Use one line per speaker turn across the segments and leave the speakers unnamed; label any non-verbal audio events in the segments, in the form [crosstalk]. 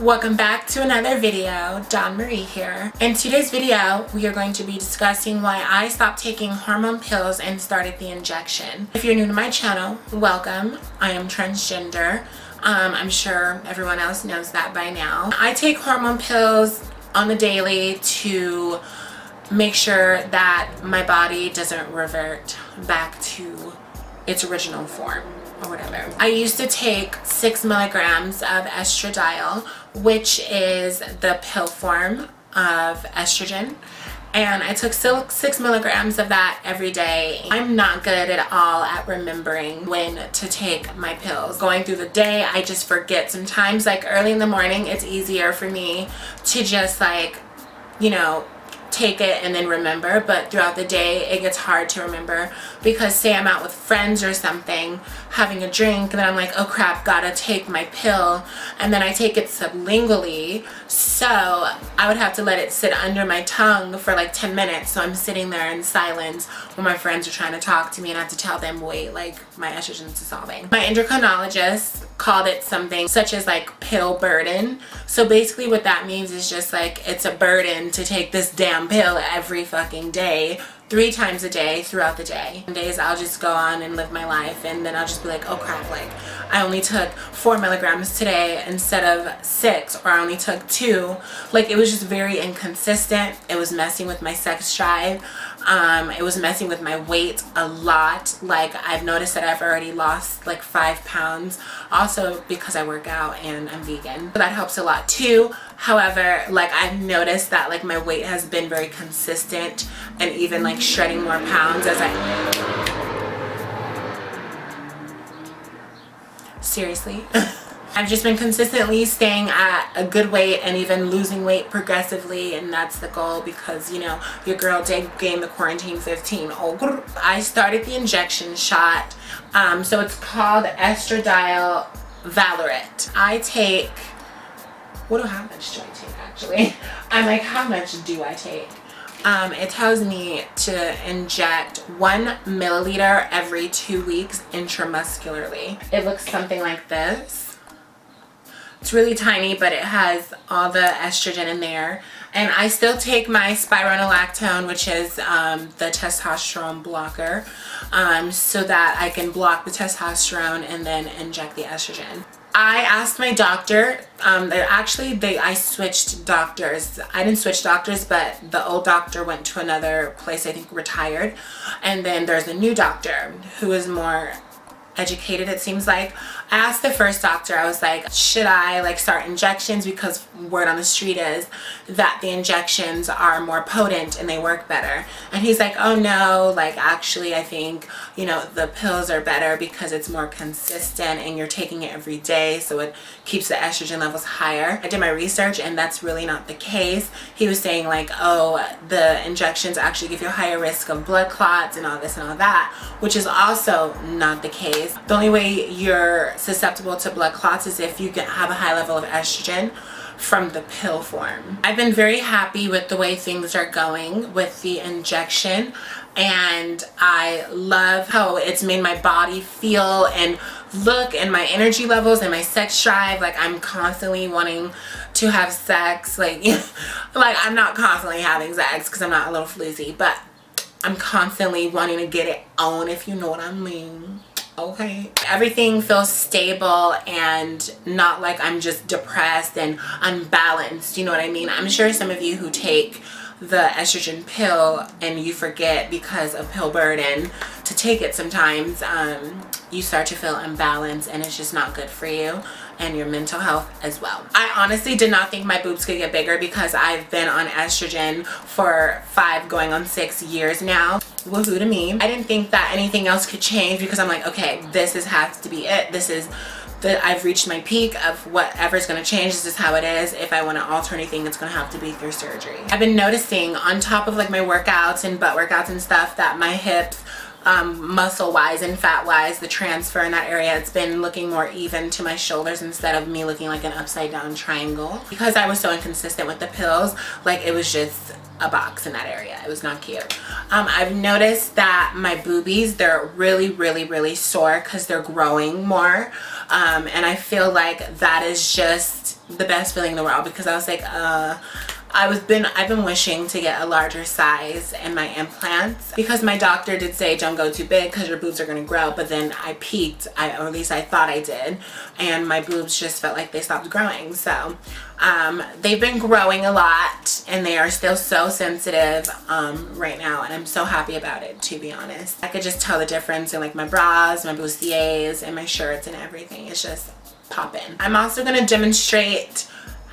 Welcome back to another video. Dawn Marie here. In today's video, we are going to be discussing why I stopped taking hormone pills and started the injection. If you're new to my channel, welcome. I am transgender. Um, I'm sure everyone else knows that by now. I take hormone pills on the daily to make sure that my body doesn't revert back to its original form or whatever. I used to take six milligrams of estradiol, which is the pill form of estrogen. And I took six milligrams of that every day. I'm not good at all at remembering when to take my pills. Going through the day, I just forget. Sometimes like early in the morning, it's easier for me to just like, you know, take it and then remember but throughout the day it gets hard to remember because say I'm out with friends or something having a drink and then I'm like oh crap gotta take my pill. And then I take it sublingually. So I would have to let it sit under my tongue for like 10 minutes. So I'm sitting there in silence when my friends are trying to talk to me and I have to tell them wait like my estrogen's is dissolving. My endocrinologist called it something such as like pill burden. So basically what that means is just like it's a burden to take this damn pill every fucking day three times a day throughout the day. Some days I'll just go on and live my life and then I'll just be like, oh crap, like I only took four milligrams today instead of six or I only took two. Like it was just very inconsistent. It was messing with my sex drive. Um, it was messing with my weight a lot. Like I've noticed that I've already lost like five pounds. Also because I work out and I'm vegan. So that helps a lot too. However, like I've noticed that like my weight has been very consistent and even like shredding more pounds as I... Seriously? [laughs] I've just been consistently staying at a good weight and even losing weight progressively and that's the goal because you know your girl did gain the quarantine 15 oh I started the injection shot um, so it's called estradiol Valerate I take what do how much do I take actually? [laughs] I'm like, how much do I take? Um, it tells me to inject one milliliter every two weeks intramuscularly. It looks something like this. It's really tiny, but it has all the estrogen in there. And I still take my spironolactone, which is um, the testosterone blocker, um, so that I can block the testosterone and then inject the estrogen. I asked my doctor, um, actually they I switched doctors. I didn't switch doctors, but the old doctor went to another place, I think retired. And then there's a new doctor who is more educated it seems like asked the first doctor I was like should I like start injections? Because word on the street is that the injections are more potent and they work better. And he's like oh no like actually I think you know the pills are better because it's more consistent and you're taking it every day so it keeps the estrogen levels higher. I did my research and that's really not the case. He was saying like oh the injections actually give you a higher risk of blood clots and all this and all that which is also not the case. The only way you're susceptible to blood clots is if you have a high level of estrogen from the pill form. I've been very happy with the way things are going with the injection and I love how it's made my body feel and look and my energy levels and my sex drive. Like I'm constantly wanting to have sex. Like [laughs] like I'm not constantly having sex because I'm not a little floozy but I'm constantly wanting to get it on if you know what I mean okay. Everything feels stable and not like I'm just depressed and unbalanced you know what I mean? I'm sure some of you who take the estrogen pill and you forget because of pill burden to take it sometimes um, you start to feel unbalanced and it's just not good for you and your mental health as well. I honestly did not think my boobs could get bigger because I've been on estrogen for five going on six years now. Woohoo to me. I didn't think that anything else could change because I'm like, okay, this is has to be it. This is that I've reached my peak of whatever's going to change. This is how it is. If I want to alter anything, it's going to have to be through surgery. I've been noticing on top of like my workouts and butt workouts and stuff that my hips um, muscle wise and fat wise the transfer in that area it's been looking more even to my shoulders instead of me looking like an upside down triangle because I was so inconsistent with the pills like it was just a box in that area. It was not cute. Um, I've noticed that my boobies, they're really, really, really sore because they're growing more. Um, and I feel like that is just the best feeling in the world because I was like, uh, I was been I've been wishing to get a larger size in my implants because my doctor did say don't go too big because your boobs are going to grow but then I peaked I or at least I thought I did and my boobs just felt like they stopped growing so um, they've been growing a lot and they are still so sensitive um, right now and I'm so happy about it to be honest. I could just tell the difference in like my bras my bustiers and my shirts and everything it's just popping. I'm also going to demonstrate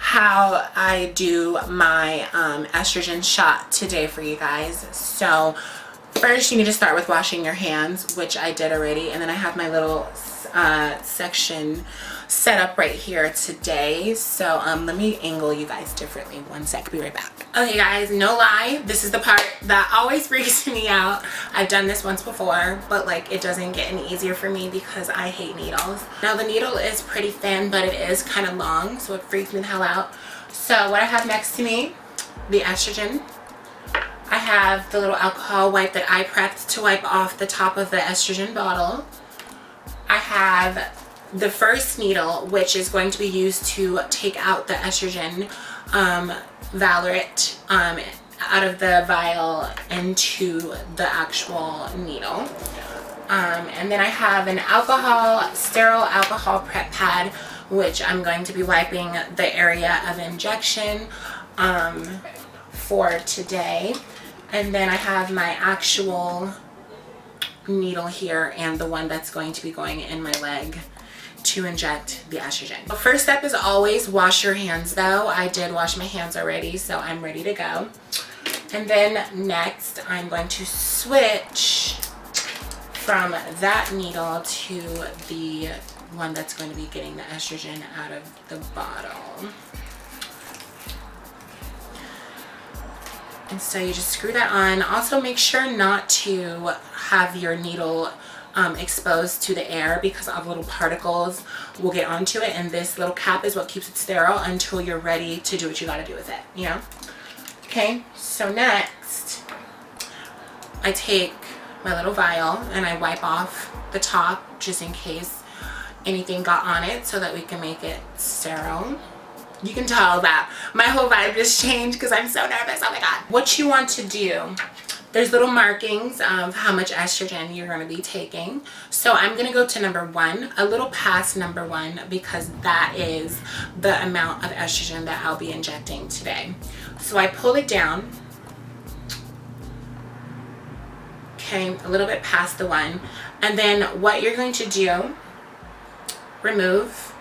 how I do my um, estrogen shot today for you guys. So first you need to start with washing your hands, which I did already. And then I have my little uh, section set up right here today. So um, let me angle you guys differently. One sec, be right back. Okay guys, no lie, this is the part that always [laughs] freaks me out. I've done this once before, but like it doesn't get any easier for me because I hate needles. Now the needle is pretty thin, but it is kind of long, so it freaks me the hell out. So what I have next to me, the estrogen. I have the little alcohol wipe that I prepped to wipe off the top of the estrogen bottle. I have the first needle, which is going to be used to take out the estrogen um, um, out of the vial into the actual needle. Um, and then I have an alcohol, sterile alcohol prep pad, which I'm going to be wiping the area of injection um, for today. And then I have my actual needle here and the one that's going to be going in my leg to inject the estrogen. The first step is always wash your hands though. I did wash my hands already, so I'm ready to go. And then next, I'm going to switch from that needle to the one that's going to be getting the estrogen out of the bottle. And so you just screw that on. Also make sure not to have your needle um, exposed to the air because of little particles will get onto it. And this little cap is what keeps it sterile until you're ready to do what you got to do with it you know? Okay so next I take my little vial and I wipe off the top just in case anything got on it so that we can make it sterile. You can tell that my whole vibe just changed because I'm so nervous oh my god. What you want to do there's little markings of how much estrogen you're going to be taking. So I'm going to go to number one, a little past number one, because that is the amount of estrogen that I'll be injecting today. So I pull it down. Okay, a little bit past the one. And then what you're going to do, remove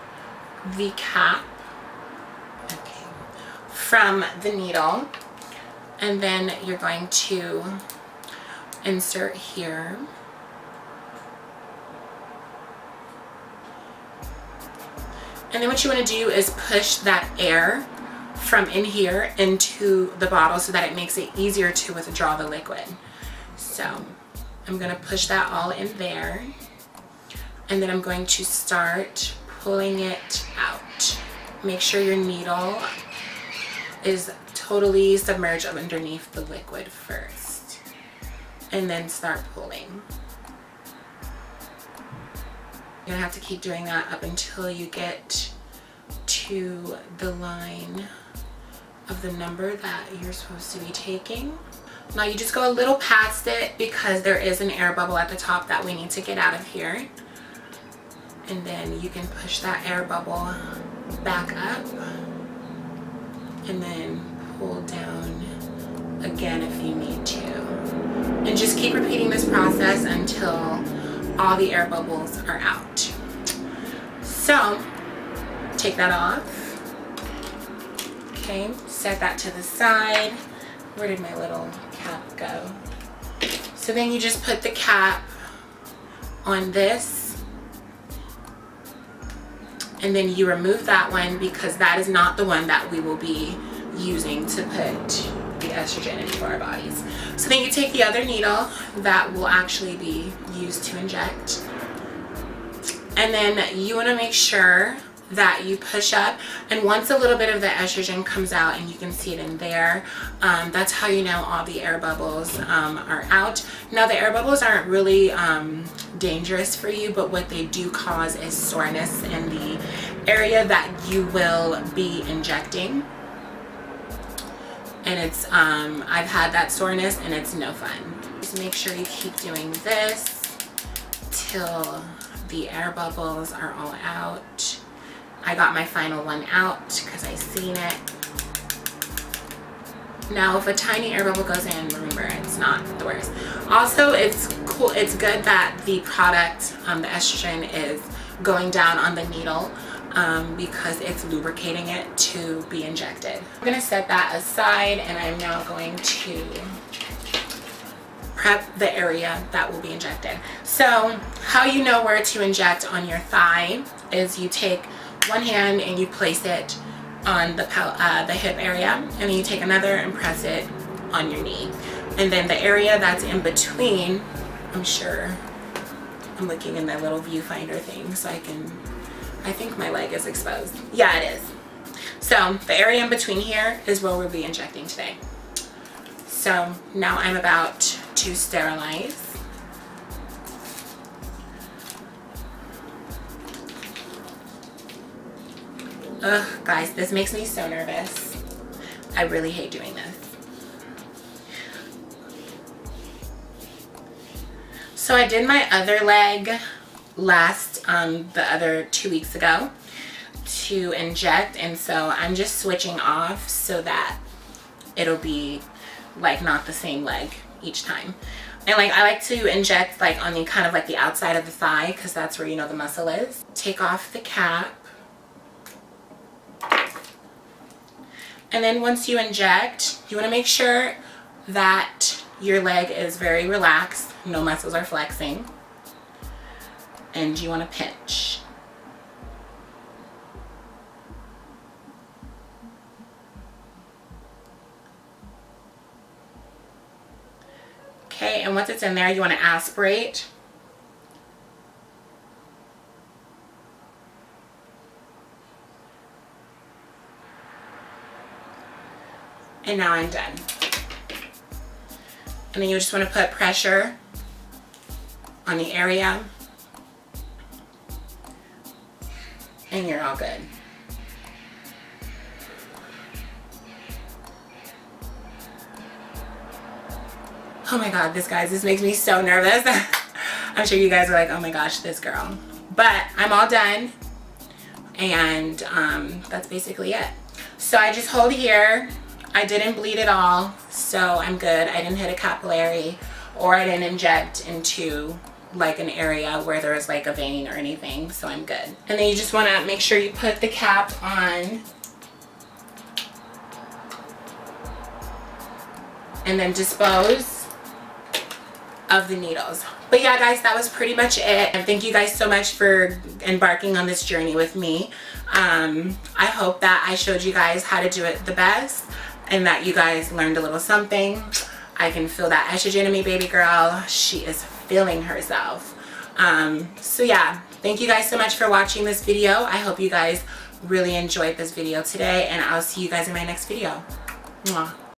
the cap okay, from the needle and then you're going to insert here. And then what you want to do is push that air from in here into the bottle so that it makes it easier to withdraw the liquid. So I'm going to push that all in there. And then I'm going to start pulling it out. Make sure your needle is totally submerge underneath the liquid first and then start pulling. You're gonna have to keep doing that up until you get to the line of the number that you're supposed to be taking. Now you just go a little past it because there is an air bubble at the top that we need to get out of here. And then you can push that air bubble back up and then pull down again if you need to. And just keep repeating this process until all the air bubbles are out. So, take that off. Okay, set that to the side. Where did my little cap go? So then you just put the cap on this and then you remove that one because that is not the one that we will be using to put the estrogen into our bodies. So then you take the other needle that will actually be used to inject. And then you want to make sure that you push up and once a little bit of the estrogen comes out and you can see it in there um, that's how you know all the air bubbles um, are out. Now the air bubbles aren't really um, dangerous for you but what they do cause is soreness in the area that you will be injecting. And it's um, I've had that soreness and it's no fun. Just make sure you keep doing this till the air bubbles are all out I got my final one out because I seen it. Now, if a tiny air bubble goes in, remember, it's not the worst. Also, it's cool. It's good that the product, um, the estrogen, is going down on the needle um, because it's lubricating it to be injected. I'm going to set that aside and I'm now going to prep the area that will be injected. So how you know where to inject on your thigh is you take one hand and you place it on the, uh, the hip area and then you take another and press it on your knee. And then the area that's in between, I'm sure I'm looking in that little viewfinder thing so I can, I think my leg is exposed. Yeah, it is. So the area in between here is where we'll be injecting today. So now I'm about to sterilize. Ugh, guys, this makes me so nervous. I really hate doing this. So I did my other leg last, um, the other two weeks ago to inject. And so I'm just switching off so that it'll be like not the same leg each time. And like I like to inject like on the kind of like the outside of the thigh because that's where you know the muscle is. Take off the cap And then once you inject, you want to make sure that your leg is very relaxed, no muscles are flexing, and you want to pinch. Okay, and once it's in there, you want to aspirate and now I'm done. And then you just want to put pressure on the area and you're all good. Oh my god, this guys, this makes me so nervous. [laughs] I'm sure you guys are like, oh my gosh, this girl. But I'm all done and um, that's basically it. So I just hold here I didn't bleed at all, so I'm good. I didn't hit a capillary or I didn't inject into like an area where there was like a vein or anything, so I'm good. And then you just wanna make sure you put the cap on and then dispose of the needles. But yeah, guys, that was pretty much it. And thank you guys so much for embarking on this journey with me. Um, I hope that I showed you guys how to do it the best and that you guys learned a little something. I can feel that estrogen in me, baby girl. She is feeling herself. Um, so yeah, thank you guys so much for watching this video. I hope you guys really enjoyed this video today and I'll see you guys in my next video. Mwah.